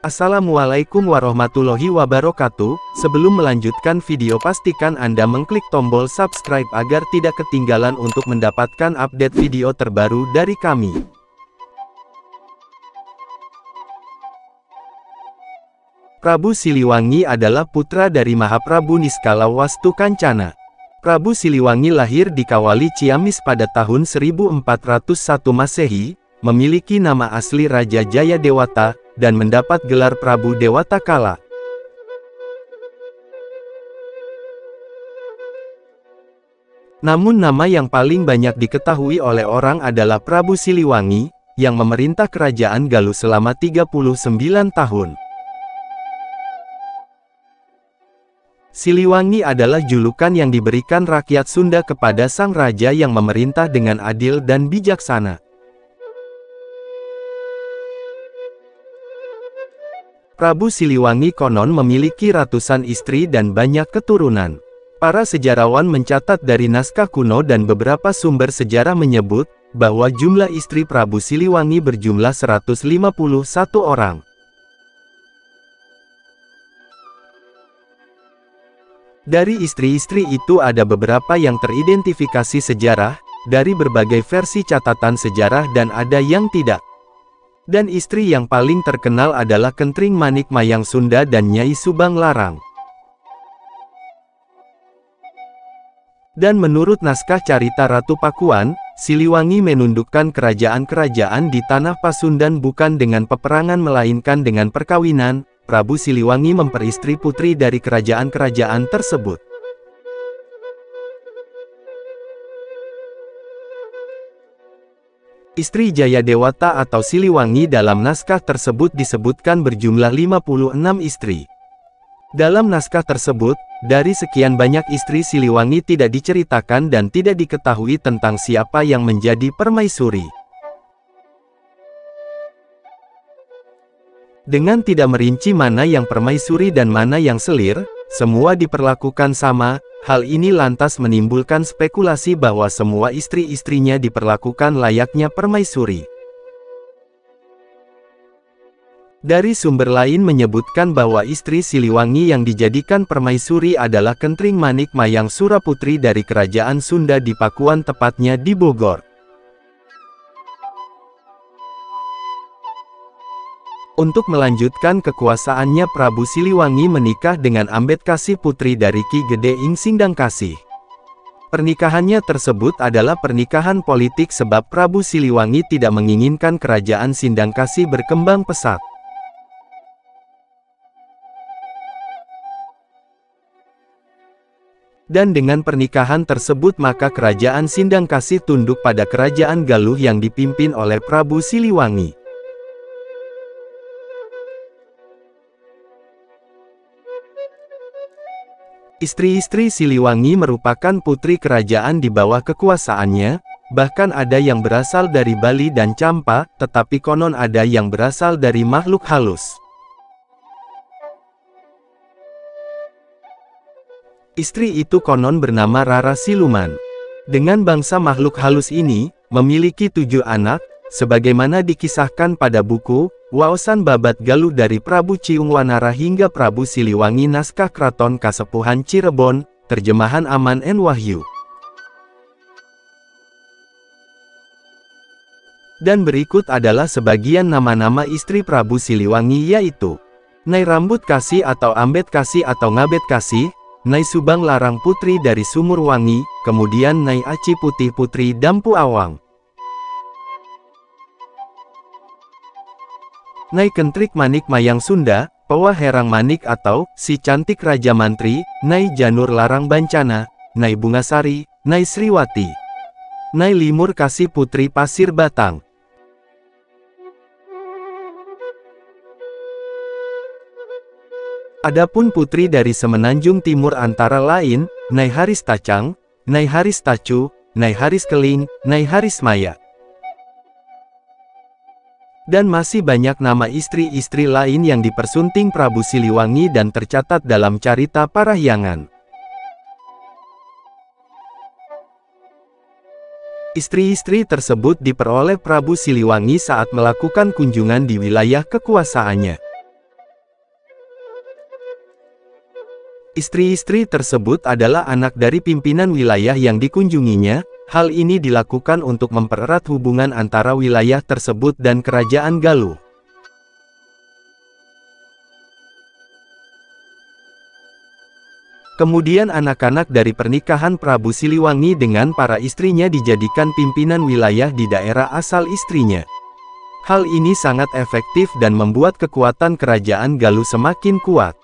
Assalamualaikum warahmatullahi wabarakatuh. Sebelum melanjutkan video pastikan Anda mengklik tombol subscribe agar tidak ketinggalan untuk mendapatkan update video terbaru dari kami. Prabu Siliwangi adalah putra dari Mahaprabu Niskala Wastu Kancana. Prabu Siliwangi lahir di Kawali Ciamis pada tahun 1401 Masehi, memiliki nama asli Raja Jaya Dewata, dan mendapat gelar Prabu Dewata Kala. Namun nama yang paling banyak diketahui oleh orang adalah Prabu Siliwangi, yang memerintah kerajaan Galuh selama 39 tahun. Siliwangi adalah julukan yang diberikan rakyat Sunda kepada sang raja yang memerintah dengan adil dan bijaksana. Prabu Siliwangi konon memiliki ratusan istri dan banyak keturunan. Para sejarawan mencatat dari naskah kuno dan beberapa sumber sejarah menyebut, bahwa jumlah istri Prabu Siliwangi berjumlah 151 orang. Dari istri-istri itu ada beberapa yang teridentifikasi sejarah, dari berbagai versi catatan sejarah dan ada yang tidak. Dan istri yang paling terkenal adalah Kentring Manik Mayang Sunda dan Nyai Subang Larang. Dan menurut naskah Carita Ratu Pakuan, Siliwangi menundukkan kerajaan-kerajaan di tanah Pasundan bukan dengan peperangan melainkan dengan perkawinan, Prabu Siliwangi memperistri putri dari kerajaan-kerajaan tersebut. Istri Jaya Dewata atau Siliwangi dalam naskah tersebut disebutkan berjumlah 56 istri. Dalam naskah tersebut, dari sekian banyak istri Siliwangi tidak diceritakan dan tidak diketahui tentang siapa yang menjadi permaisuri. Dengan tidak merinci mana yang permaisuri dan mana yang selir, semua diperlakukan sama, Hal ini lantas menimbulkan spekulasi bahwa semua istri-istrinya diperlakukan layaknya permaisuri. Dari sumber lain menyebutkan bahwa istri Siliwangi yang dijadikan permaisuri adalah Kentring Manik Mayang Suraputri dari Kerajaan Sunda di Pakuan tepatnya di Bogor. Untuk melanjutkan kekuasaannya Prabu Siliwangi menikah dengan Kasih putri dari Ki Gede Ing Sindang Kasih. Pernikahannya tersebut adalah pernikahan politik sebab Prabu Siliwangi tidak menginginkan kerajaan Sindang Kasih berkembang pesat. Dan dengan pernikahan tersebut maka kerajaan Sindang Kasih tunduk pada kerajaan Galuh yang dipimpin oleh Prabu Siliwangi. Istri-istri Siliwangi merupakan putri kerajaan di bawah kekuasaannya, bahkan ada yang berasal dari Bali dan Campa, tetapi konon ada yang berasal dari makhluk halus. Istri itu konon bernama Rara Siluman. Dengan bangsa makhluk halus ini, memiliki tujuh anak, sebagaimana dikisahkan pada buku, Waosan Babat Galuh dari Prabu Ciung Wanara hingga Prabu Siliwangi Naskah Kraton Kasepuhan Cirebon, terjemahan Aman N. Wahyu. Dan berikut adalah sebagian nama-nama istri Prabu Siliwangi yaitu Nai Rambut Kasih atau Ambet Kasih atau Ngabet Kasih, Nai Subang Larang Putri dari Sumur Wangi, kemudian Nai Aci Putih Putri Dampu Awang. Nai Kentrik Manik Mayang Sunda, Pewa Herang Manik atau Si Cantik Raja Mantri, Nai Janur Larang Bancana, Nai Bungasari, Nai Sriwati. Nai Limur Kasih Putri Pasir Batang. Adapun putri dari Semenanjung Timur antara lain, Nai Haris Tacang, Nai Haris Tacu, Nai Haris Keling, Nai Haris Maya. Dan masih banyak nama istri-istri lain yang dipersunting Prabu Siliwangi dan tercatat dalam carita Parahyangan. Istri-istri tersebut diperoleh Prabu Siliwangi saat melakukan kunjungan di wilayah kekuasaannya. Istri-istri tersebut adalah anak dari pimpinan wilayah yang dikunjunginya, hal ini dilakukan untuk mempererat hubungan antara wilayah tersebut dan kerajaan Galuh. Kemudian anak-anak dari pernikahan Prabu Siliwangi dengan para istrinya dijadikan pimpinan wilayah di daerah asal istrinya. Hal ini sangat efektif dan membuat kekuatan kerajaan Galuh semakin kuat.